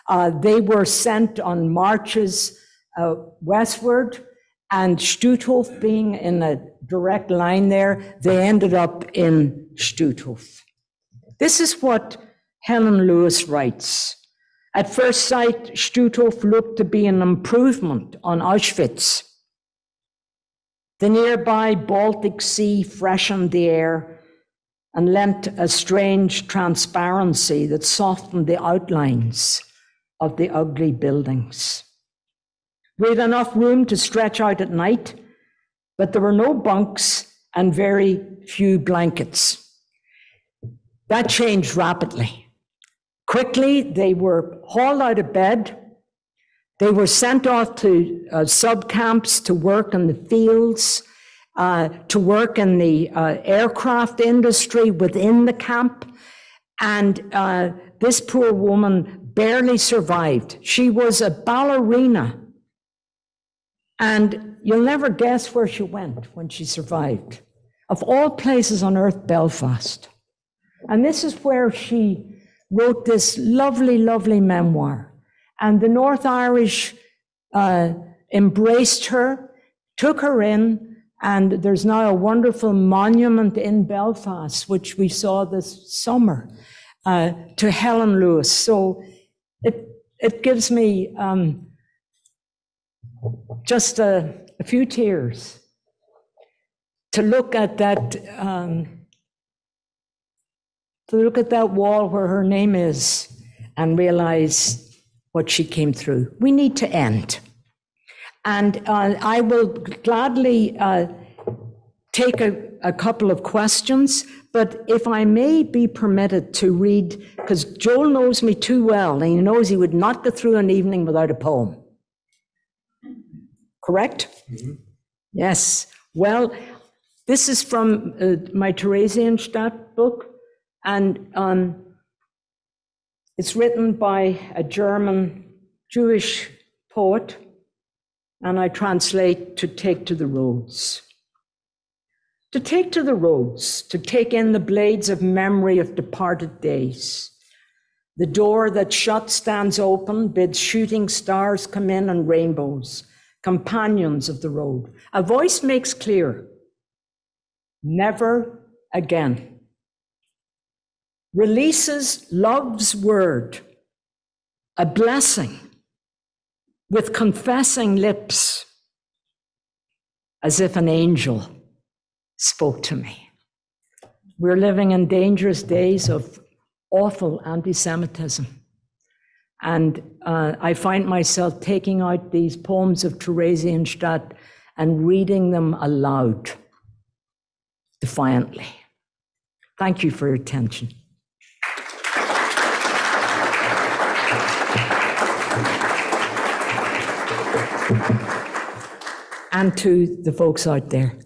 uh, they were sent on marches uh, westward, and Stutthof being in a direct line there, they ended up in Stutthof. This is what Helen Lewis writes. At first sight, Stutthof looked to be an improvement on Auschwitz. The nearby Baltic Sea freshened the air and lent a strange transparency that softened the outlines of the ugly buildings. We had enough room to stretch out at night, but there were no bunks and very few blankets. That changed rapidly. Quickly, they were hauled out of bed. They were sent off to uh, sub camps to work in the fields, uh, to work in the uh, aircraft industry within the camp. And uh, this poor woman barely survived. She was a ballerina and you'll never guess where she went when she survived. Of all places on earth, Belfast. And this is where she wrote this lovely, lovely memoir. And the North Irish uh, embraced her, took her in, and there's now a wonderful monument in Belfast, which we saw this summer, uh, to Helen Lewis. So it, it gives me um, just a, a few tears to look at that um, to look at that wall where her name is and realize what she came through. We need to end. And uh, I will gladly uh, take a, a couple of questions, but if I may be permitted to read, because Joel knows me too well, and he knows he would not go through an evening without a poem. Correct? Yes. Well, this is from uh, my Theresienstadt book, and um, it's written by a German Jewish poet, and I translate to take to the roads. To take to the roads, to take in the blades of memory of departed days. The door that shut stands open, bids shooting stars come in and rainbows, companions of the road. A voice makes clear never again. Releases love's word, a blessing with confessing lips, as if an angel spoke to me. We're living in dangerous days of awful anti Semitism. And uh, I find myself taking out these poems of Theresienstadt and reading them aloud, defiantly. Thank you for your attention. And to the folks out there.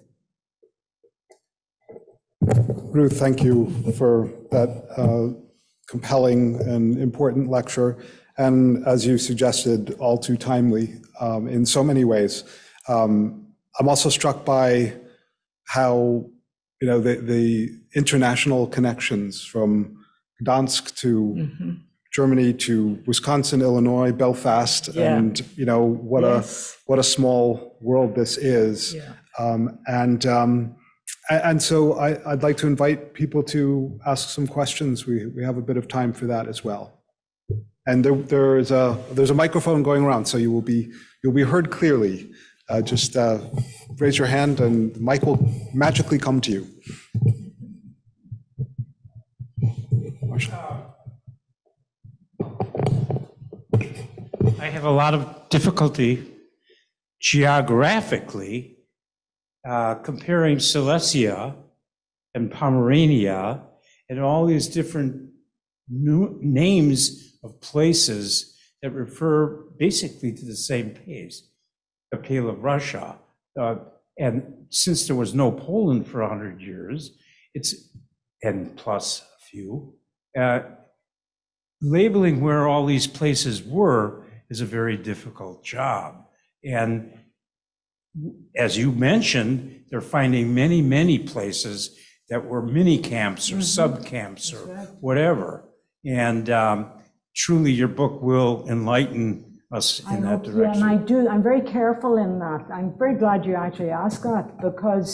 Ruth, thank you for that uh, compelling and important lecture, and as you suggested, all too timely um, in so many ways. Um, I'm also struck by how, you know, the, the international connections from Gdansk to Germany to Wisconsin, Illinois, Belfast, Yeah. and, you know, what Yes. a, what a small world this is. Um, And, um, and so I, I'd like to invite people to ask some questions. We, we have a bit of time for that as well. And there, there is a, there's a microphone going around, so you will be, you'll be heard clearly. Uh, Just uh, raise your hand and the mic will magically come to you. Have a lot of difficulty geographically uh, comparing Silesia and Pomerania and all these different names of places that refer basically to the same place, the Pale of Russia. Uh, and since there was no Poland for 100 years, it's, and plus a few, uh, labeling where all these places were is a very difficult job. And as you mentioned, they're finding many, many places that were mini camps or sub camps or whatever. And um, truly, your book will enlighten us in that direction. Yeah, and I do, I'm very careful in that. I'm very glad you actually asked that because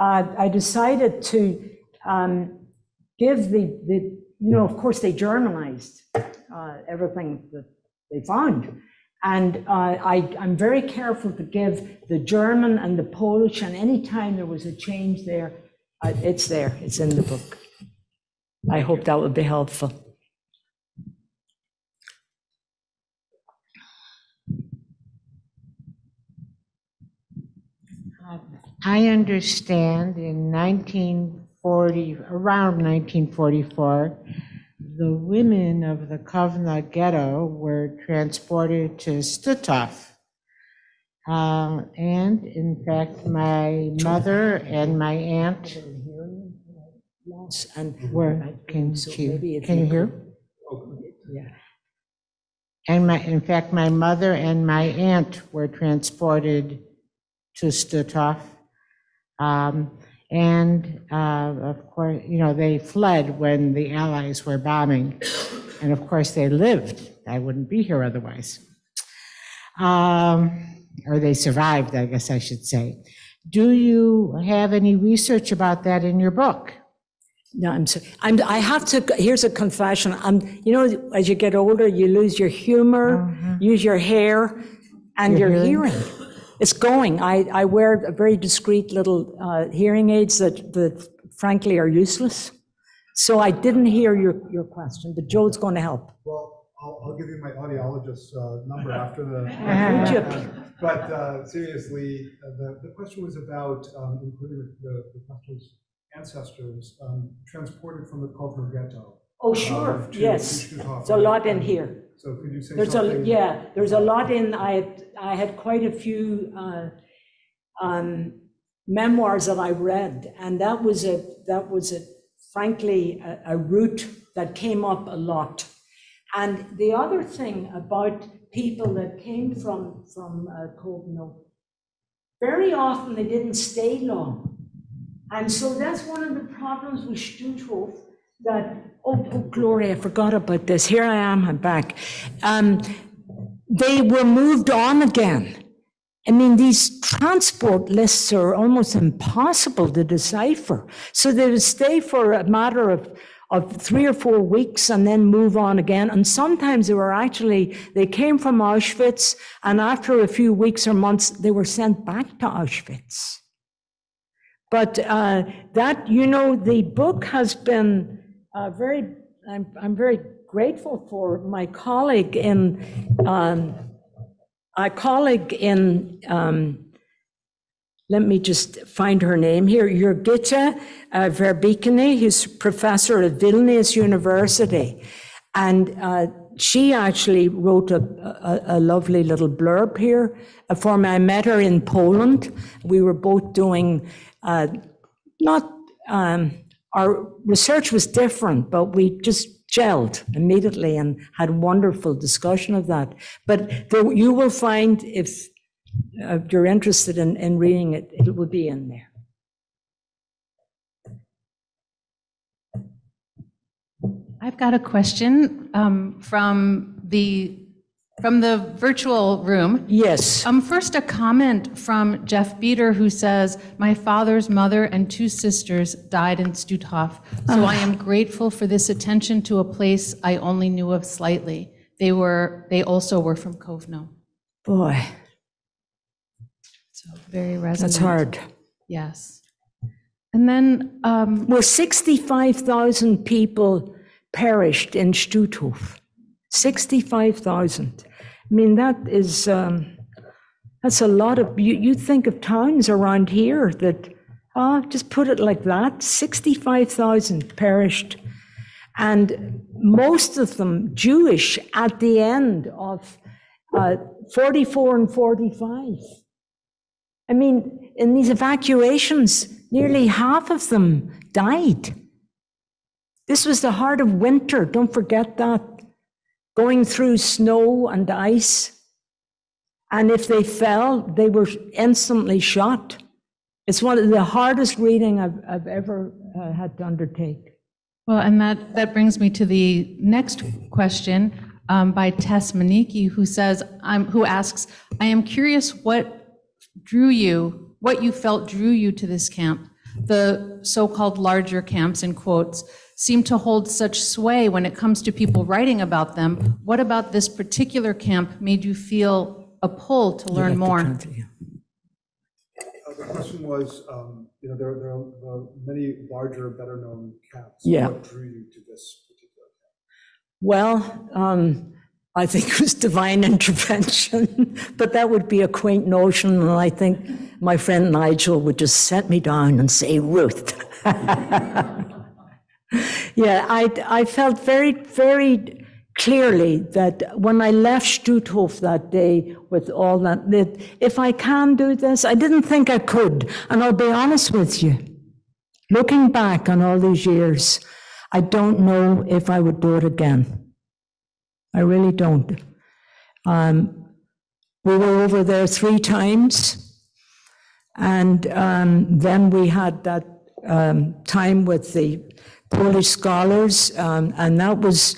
uh, I decided to um, give the, the, you know, of course, they journalized uh, everything that they found. And uh, I, I'm very careful to give the German and the Polish, and anytime there was a change there, uh, it's there, it's in the book. I hope that would be helpful. I understand in 1940, around 1944, the women of the Kovno ghetto were transported to Stutthof. Uh, And in fact, my mother and my aunt were, can So you, can you hear? Yeah. And my, in fact, my mother and my aunt were transported to Stutthof. Um, And uh, of course, you know, they fled when the Allies were bombing. And of course, they lived. I wouldn't be here otherwise. Um, Or they survived, I guess I should say. Do you have any research about that in your book? No, I'm sorry. I'm, I have to, here's a confession. I'm, you know, as you get older, you lose your humor, use your hair, and your, hearing. It's going. I, I wear a very discreet little uh, hearing aids that, that frankly are useless. So I didn't hear your, your question, but Joe's going to help. Well, I'll, I'll give you my audiologist's uh, number after the. (laughs) But uh, seriously, uh, the, the question was about um, including the, the question's ancestors um, transported from the Kovno ghetto. Oh, sure, to- yes. to There's a lot in here. So could you say There's a, yeah, there's a lot in, I had, I had quite a few uh, um, memoirs that I read, and that was a, that was a, frankly, a, a route that came up a lot. And the other thing about people that came from, from uh, very often they didn't stay long. And so that's one of the problems with Stutthof, that, oh, oh, I forgot about this. Here I am, I'm back. Um, they were moved on again. I mean, these transport lists are almost impossible to decipher. So they would stay for a matter of, of three or four weeks and then move on again. And sometimes they were actually, they came from Auschwitz and after a few weeks or months, they were sent back to Auschwitz. But uh, that, you know, the book has been uh, very, I'm, I'm very grateful for my colleague in, um, a colleague in, um, let me just find her name here, Jurgita uh, Verbickienė, who's professor at Vilnius University. And uh, she actually wrote a, a, a lovely little blurb here for me. I met her in Poland. We were both doing uh, not, um, our research was different, but we just gelled immediately and had wonderful discussion of that. But there, you will find, if uh, you're interested in, in reading it, it will be in there. I've got a question um, from the, from the virtual room. Yes. Um, first, a comment from Jeff Beater, who says, "My father's mother and two sisters died in Stutthof, so I am grateful for this attention to a place I only knew of slightly. They were, they also were from Kovno." Boy, So very resonant. that's hard. Yes. And then, um, Well, 65,000 people perished in Stutthof. 65,000. I mean, that is, um, that's a lot of, you, you think of towns around here that, ah, just put it like that, 65,000 perished. And most of them Jewish at the end of uh, 44 and 45. I mean, in these evacuations, nearly half of them died. This was the heart of winter, don't forget that. Going through snow and ice. And if they fell, they were instantly shot. It's one of the hardest reading I've, I've ever uh, had to undertake. well, and that, that brings me to the next question um, by Tess Maniki, who says, I'm, who asks, I am curious what drew you, what you felt drew you to this camp. The so-called larger camps, in quotes, seem to hold such sway when it comes to people writing about them. What about this particular camp made you feel a pull to learn more? Uh, The question was, um, you know, there, there are uh, many larger, better-known camps. Yeah. What drew you to this particular camp? Well, um, I think it was divine (laughs) intervention, but that would be a quaint notion, and I think my friend Nigel would just set me down and say, Ruth. (laughs) (laughs) yeah, I, I felt very, very clearly that when I left Stutthof that day with all that, that if I can do this, I didn't think I could. And I'll be honest with you, looking back on all these years, I don't know if I would do it again. I really don't. Um, we were over there three times, and um, then we had that um, time with the Polish scholars, um, and that was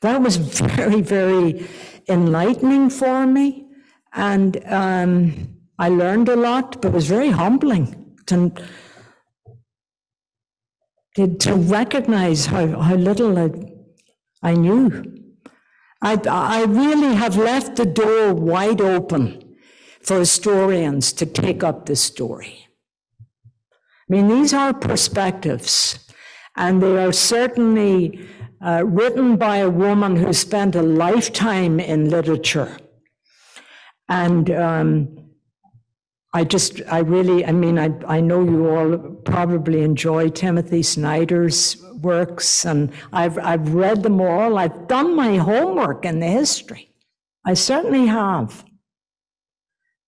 that was (laughs) very, very enlightening for me, and um, I learned a lot, but it was very humbling to to, recognize how, how little I, I knew. I, I really have left the door wide open for historians to take up this story. I mean, these are perspectives, and they are certainly uh, written by a woman who spent a lifetime in literature. And um, I just, I really, I mean, I, I know you all probably enjoy Timothy Snyder's works, and I've, I've read them all. I've done my homework in the history. I certainly have.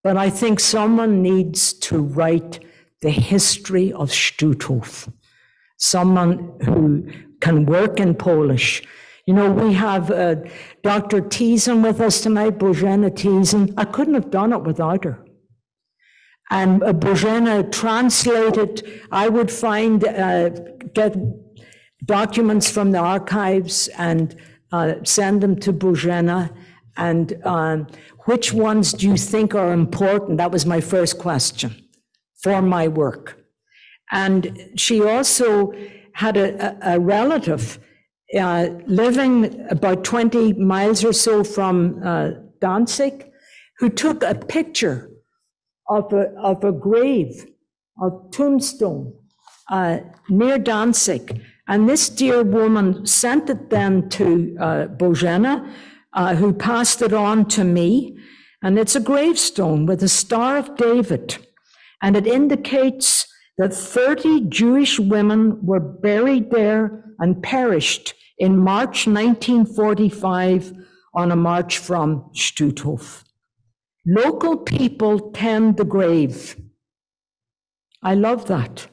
But I think someone needs to write the history of Stutthof. Someone who can work in Polish. You know, we have uh, Dr. Thiessen with us tonight, Bożena Thiessen. I couldn't have done it without her. And uh, translated, I would find, uh, get documents from the archives and uh, send them to Bożena. And um, which ones do you think are important? That was my first question for my work. And she also had a, a, relative uh, living about 20 miles or so from uh, Danzig who took a picture of a, of a grave, a tombstone uh, near Danzig. And this dear woman sent it then to uh, Bożena, uh, who passed it on to me. And it's a gravestone with a Star of David. And it indicates that 30 Jewish women were buried there and perished in March 1945 on a march from Stutthof. Local people tend the grave. I love that.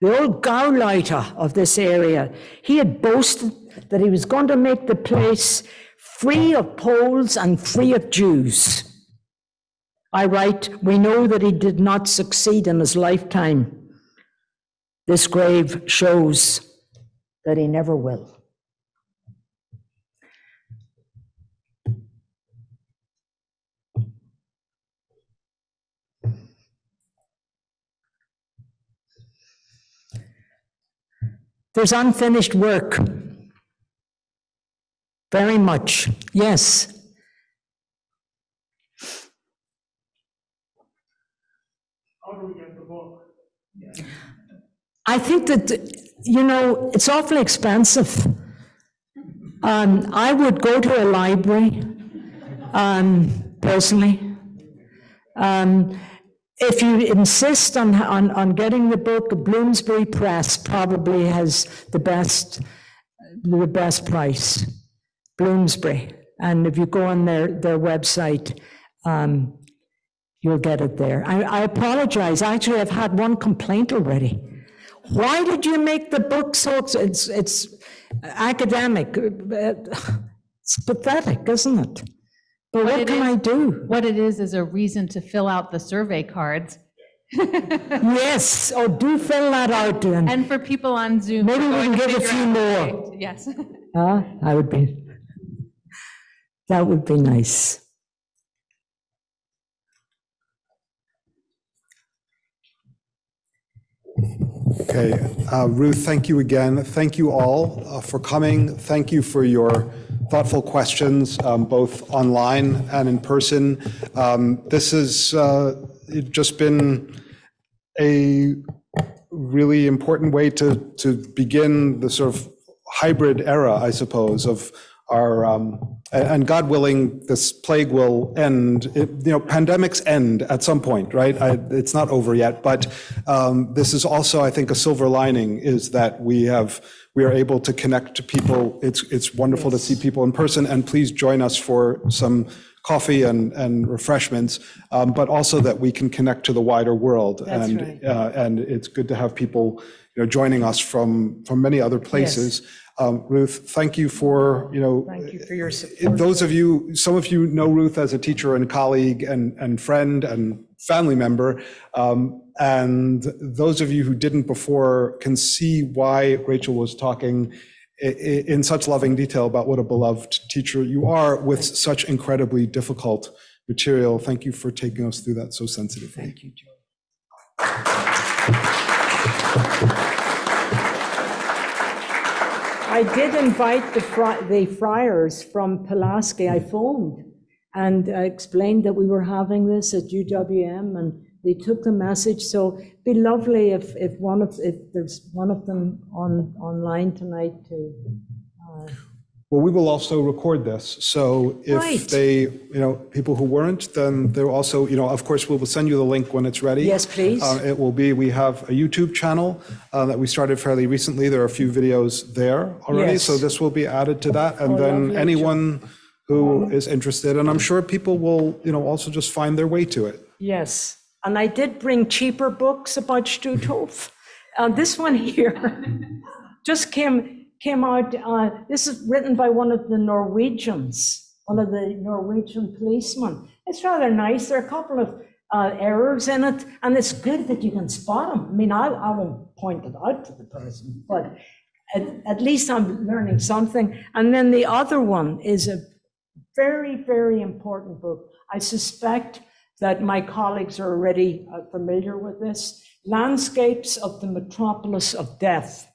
The old Gauleiter of this area, he had boasted that he was going to make the place free of Poles and free of Jews. I write, we know that he did not succeed in his lifetime. This grave shows that he never will. There's unfinished work. Very much. Yes. I think that, you know, it's awfully expensive. Um, I would go to a library, um, personally. Um, if you insist on, on, on getting the book, Bloomsbury Press probably has the best, the best price. Bloomsbury. And if you go on their, their website, um, you'll get it there. I, I apologize. Actually, I've had one complaint already. Why did you make the book so it's it's academic? Uh, it's pathetic, isn't it? But what it can is- I do? What it is, is a reason to fill out the survey cards. (laughs) Yes, oh, do fill that out then. And for people on Zoom. Maybe we can give a few more. Yes. (laughs) Huh? I would be, that would be nice. Okay, uh, Ruth, thank you again. Thank you all uh, for coming. Thank you for your thoughtful questions, um, both online and in person. Um, This has uh, just been a really important way to, to begin the sort of hybrid era, I suppose, of our, um, and God willing, this plague will end, It- you know, pandemics end at some point, right? I- It's not over yet, but um, this is also, I think, a silver lining, is that we have, we are able to connect to people. It's, it's wonderful to see people in person, and please join us for some coffee and, and refreshments, um, but also that we can connect to the wider world. And, uh, and it's good to have people, you know, joining us from, from many other places. Um, Ruth, thank you for, you know. Thank you for your support. Those of you, some of you know Ruth as a teacher and colleague and, and friend and family member. Um, and those of you who didn't before can see why Rachel was talking i- i- in such loving detail about what a beloved teacher you are with such incredibly difficult material. Thank you for taking us through that so sensitively. Thank you, Joe. I did invite the fri- the friars from Pulaski. I phoned and I explained that we were having this at UWM and they took the message. So it'd be lovely if, if one of, if there's one of them on, online tonight to uh, Well, we will also record this, so Right. if they, you know, people who weren't, then they're also, you know, of course, we will send you the link when it's ready. Yes, please. Uh, It will be, we have a YouTube channel uh, that we started fairly recently. There are a few videos there already, Yes. so this will be added to that. And Oh, then anyone who is interested, and I'm sure people will, you know, also just find their way to it. Yes, and I did bring cheaper books about Stutthof. Uh, this one here (laughs) just came, came out, uh, this is written by one of the Norwegians, one of the Norwegian policemen. It's rather nice. There are a couple of uh, errors in it, and it's good that you can spot them. I mean, I, I won't point it out to the person, but at, at least I'm learning something. And then the other one is a very, very important book. I suspect that my colleagues are already uh, familiar with this. Landscapes of the Metropolis of Death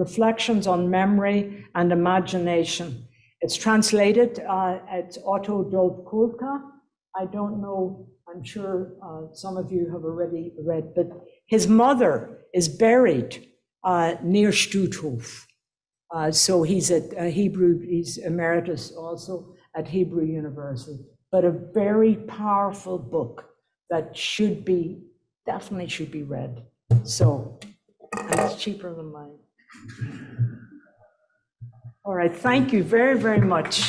Reflections on Memory and Imagination. It's translated, uh, it's Otto Dov Kulka. I don't know, I'm sure uh, some of you have already read, but his mother is buried uh, near Stutthof. Uh, so he's at uh, Hebrew, he's emeritus also at Hebrew University. But a very powerful book that should be, definitely should be read. So, and it's cheaper than mine. All right, thank you very, very much.